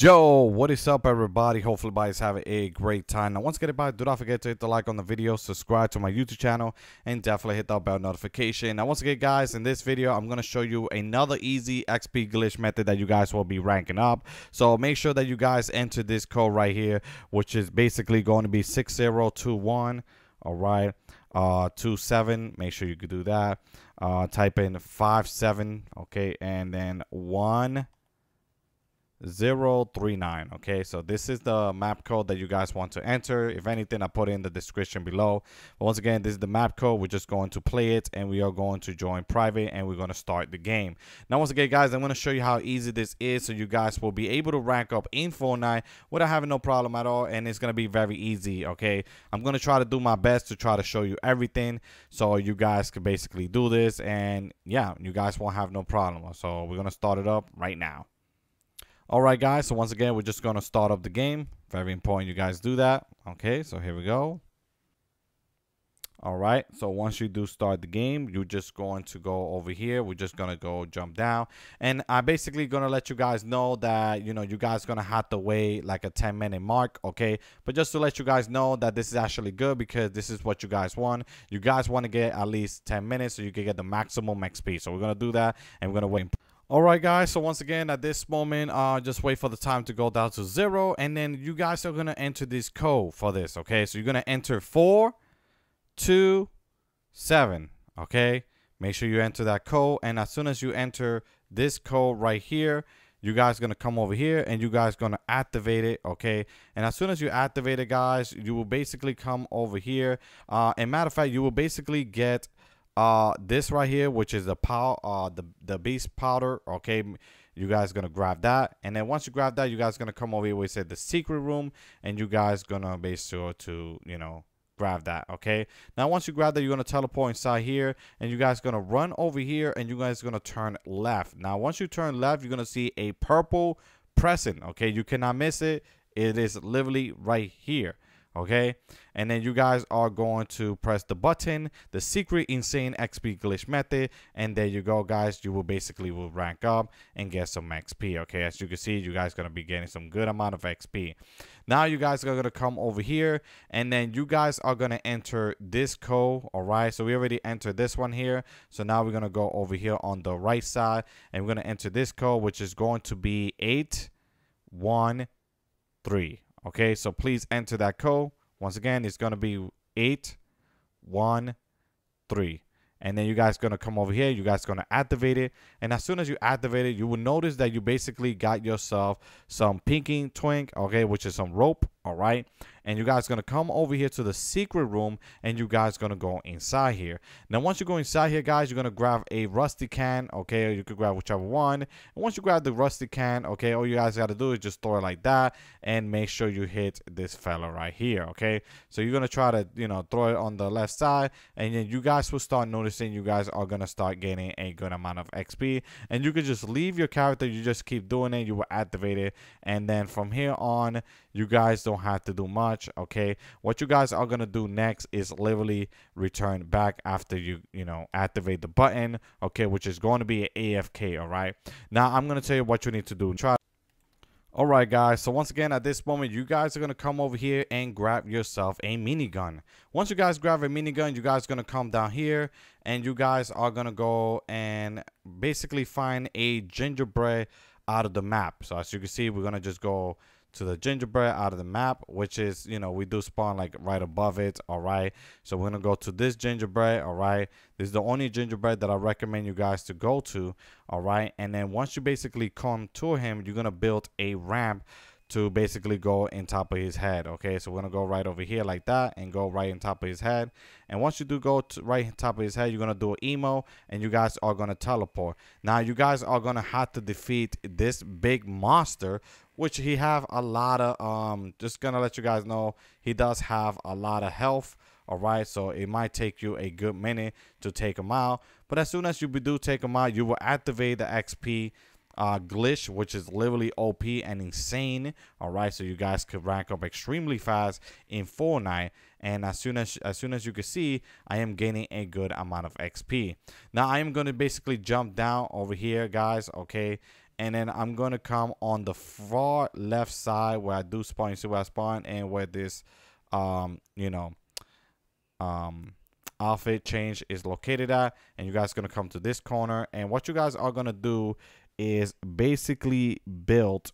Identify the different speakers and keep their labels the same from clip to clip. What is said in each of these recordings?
Speaker 1: Joe, what is up everybody? Hopefully everybody's having a great time. Now once again everybody, do not forget to hit the like on the video, subscribe to my YouTube channel, and definitely hit that bell notification. Now once again guys, in this video, I'm going to show you another easy XP glitch method that you guys will be ranking up. So make sure that you guys enter this code right here, which is basically going to be 6021, alright, uh, 27, make sure you do that. Uh, type in 57, okay, and then 1 039 okay? So this is the map code that you guys want to enter. If anything i put in the description below. But once again this is the map code. We're just going to play it and we are going to join private and we're going to start the game. Now once again guys i'm going to show you how easy this is so you guys will be able to rank up in fortnite without having no problem at all and it's going to be very easy okay? I'm going to try to do my best to try to show you everything so you guys can basically do this and yeah you guys won't have no problem. So we're going to start it up right now all right, guys. So once again, we're just going to start up the game. Very important you guys do that. Okay, so here we go. All right, so once you do start the game, you're just going to go over here. We're just going to go jump down. And I'm basically going to let you guys know that, you know, you guys going to have to wait like a 10 minute mark, okay? But just to let you guys know that this is actually good because this is what you guys want. You guys want to get at least 10 minutes so you can get the maximum XP. So we're going to do that and we're going to wait. All right, guys. So once again, at this moment, uh, just wait for the time to go down to zero, and then you guys are gonna enter this code for this. Okay, so you're gonna enter four, two, seven. Okay, make sure you enter that code, and as soon as you enter this code right here, you guys gonna come over here and you guys gonna activate it okay and as soon as you activate it guys you will basically come over here uh and matter of fact you will basically get uh this right here which is the power uh the the beast powder okay you guys gonna grab that. And then once you grab that you guys gonna come over here we said the secret room and you guys gonna be sure to you know grab that okay? Now once you grab that you're gonna teleport inside here and you guys gonna run over here and you guys gonna turn left. Now once you turn left you're gonna see a purple present okay? You cannot miss it. It is literally right here okay? And then you guys are going to press the button the secret insane xp glitch method and there you go guys. You will basically will rank up and get some xp okay? As you can see you guys are gonna be getting some good amount of xp now you guys are gonna come over here and then you guys are gonna enter this code all right? So we already entered this one here. So now we're gonna go over here on the right side and we're gonna enter this code which is going to be 813 Okay, so please enter that code. Once again, it's going to be 813 and then you guys gonna come over here you guys gonna activate it. And as soon as you activate it you will notice that you basically got yourself some pinking twink okay which is some rope all right? And you guys gonna come over here to the secret room and you guys gonna go inside here. Now once you go inside here guys you're gonna grab a rusty can okay? Or you could grab whichever one. And once you grab the rusty can okay all you guys gotta do is just throw it like that and make sure you hit this fella right here okay? So you're gonna try to you know throw it on the left side and then you guys will start noticing you guys are gonna start getting a good amount of xp and you can just leave your character you just keep doing it you will activate it. And then from here on you guys don't have to do much okay? What you guys are gonna do next is literally return back after you you know activate the button okay which is going to be afk all right now i'm gonna tell you what you need to do. Try all right guys so once again at this moment you guys are going to come over here and grab yourself a minigun. Once you guys grab a minigun you guys are going to come down here and you guys are going to go and basically find a gingerbread out of the map. So as you can see we're going to just go to the gingerbread out of the map which is you know we do spawn like right above it all right? So we're gonna go to this gingerbread all right? This is the only gingerbread that i recommend you guys to go to all right? And then once you basically come to him you're gonna build a ramp to basically go in top of his head okay? So we're gonna go right over here like that and go right in top of his head. And once you do go to right in top of his head you're gonna do an emo and you guys are gonna teleport. Now you guys are gonna have to defeat this big monster which he have a lot of um just gonna let you guys know he does have a lot of health all right so it might take you a good minute to take him out. But as soon as you do take him out you will activate the xp uh, glitch, which is literally OP and insane. All right, so you guys could rank up extremely fast in Fortnite. And as soon as as soon as you can see, I am gaining a good amount of XP. Now I am going to basically jump down over here, guys. Okay, and then I'm gonna come on the far left side where I do spawn. You see where I spawn and where this, um, you know, um, outfit change is located at, and you guys gonna come to this corner. And what you guys are gonna do is basically built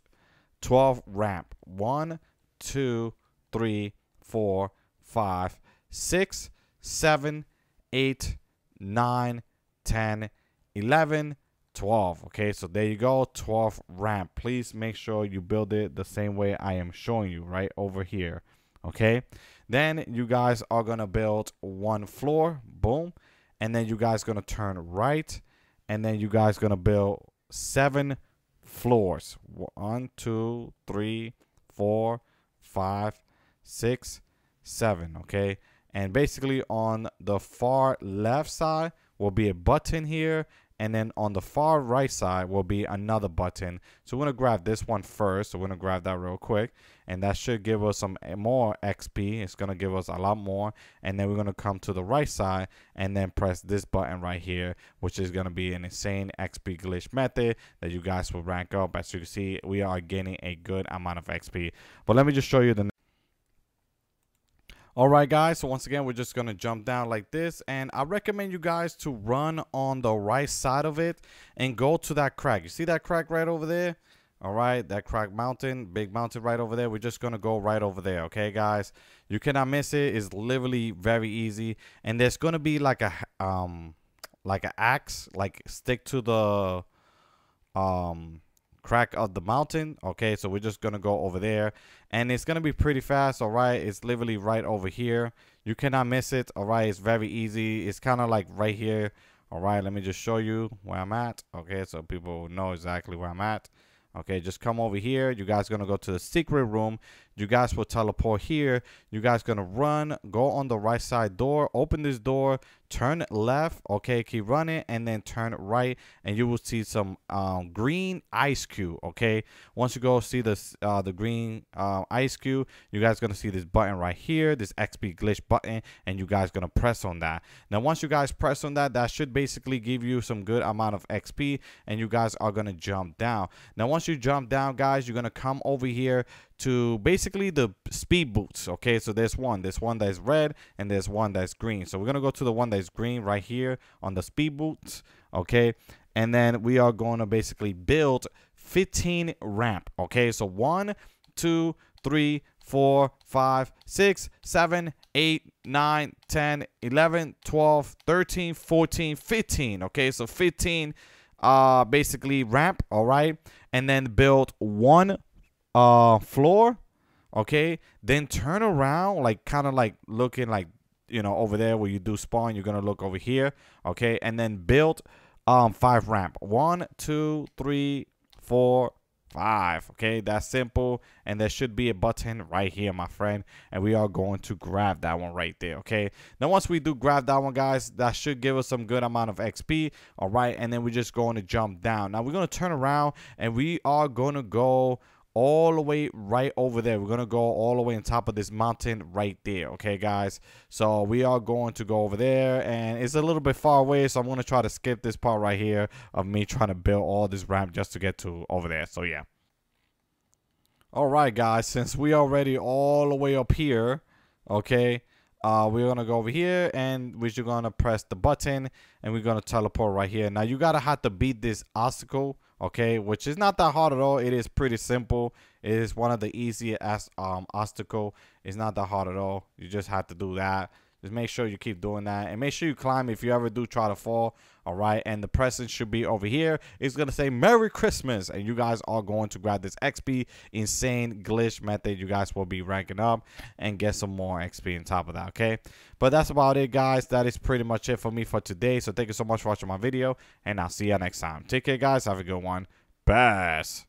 Speaker 1: 12 ramp. One, two, three, four, five, six, seven, eight, nine, 10, 11, 12 okay so there you go 12 ramp. Please make sure you build it the same way i am showing you right over here. Okay then you guys are gonna build one floor boom and then you guys gonna turn right and then you guys gonna build seven floors. One two three four five six seven okay? And basically on the far left side will be a button here and then on the far right side will be another button. So we're going to grab this one first. So we're going to grab that real quick. And that should give us some eh, more xp it's going to give us a lot more. And then we're going to come to the right side and then press this button right here which is going to be an insane xp glitch method that you guys will rank up. As you can see we are getting a good amount of xp but let me just show you the all right, guys. So once again, we're just going to jump down like this. And I recommend you guys to run on the right side of it and go to that crack. You see that crack right over there? All right, that crack mountain, big mountain right over there. We're just going to go right over there. Okay, guys. You cannot miss it. It's literally very easy. And there's going to be like a, um, like an axe, like stick to the, um, crack of the mountain okay? So we're just gonna go over there. And it's gonna be pretty fast all right? It's literally right over here. You cannot miss it all right? It's very easy. It's kind of like right here all right? Let me just show you where i'm at okay? So people know exactly where i'm at. Okay just come over here. You guys gonna go to the secret room you guys will teleport here. You guys gonna run go on the right side door open this door turn left okay keep running and then turn right and you will see some um, green ice cube okay? Once you go see this uh, the green uh, ice cube you guys gonna see this button right here this xp glitch button and you guys gonna press on that. Now once you guys press on that that should basically give you some good amount of xp and you guys are gonna jump down. Now once you jump down guys you're gonna come over here to basically the speed boots okay? So there's one. There's one that's red and there's one that's green. So we're gonna go to the one that's green right here on the speed boots okay? And then we are going to basically build 15 ramp okay? So one two three four five six seven eight nine 10 11 12 13 14 15 okay? So 15 uh basically ramp all right? And then build one uh floor okay? Then turn around like kind of like looking like you know over there where you do spawn you're gonna look over here okay? And then build um five ramp. One two three four five okay? That's simple. And there should be a button right here my friend. And we are going to grab that one right there okay? Now once we do grab that one guys that should give us some good amount of xp all right? And then we're just going to jump down. Now we're going to turn around and we are going to go all the way right over there. We're going to go all the way on top of this mountain right there. Okay, guys. So we are going to go over there and it's a little bit far away. So I'm going to try to skip this part right here of me trying to build all this ramp just to get to over there. So yeah. All right, guys. Since we already all the way up here, okay, uh, we're gonna go over here and we're just gonna press the button and we're gonna teleport right here. Now you gotta have to beat this obstacle okay which is not that hard at all. It is pretty simple. It is one of the easiest um obstacle. It's not that hard at all. You just have to do that just make sure you keep doing that. And make sure you climb if you ever do try to fall. All right? And the present should be over here. It's gonna say merry christmas. And you guys are going to grab this xp insane glitch method. You guys will be ranking up and get some more xp on top of that okay? But that's about it guys. That is pretty much it for me for today. So thank you so much for watching my video and i'll see you next time. Take care guys. Have a good one. Bass.